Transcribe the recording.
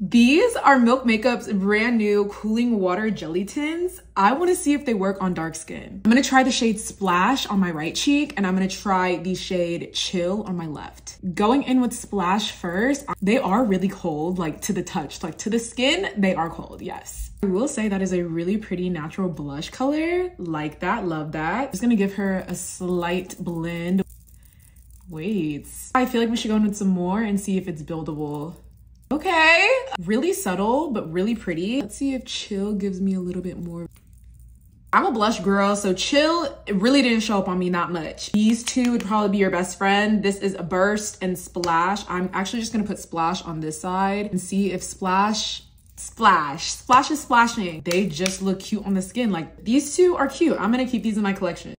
These are Milk Makeup's brand new cooling water jelly tints. I want to see if they work on dark skin. I'm going to try the shade Splash on my right cheek and I'm going to try the shade Chill on my left. Going in with Splash first, they are really cold, like to the touch, like to the skin, they are cold, yes. I will say that is a really pretty natural blush color. Like that, love that. Just gonna give her a slight blend. Wait, I feel like we should go in with some more and see if it's buildable. Okay, really subtle, but really pretty. Let's see if Chill gives me a little bit more. I'm a blush girl, so Chill really didn't show up on me that much. These two would probably be your best friend. This is a Burst and Splash. I'm actually just gonna put Splash on this side and see if Splash Splash. Splash is splashing. They just look cute on the skin. Like these two are cute. I'm gonna keep these in my collection.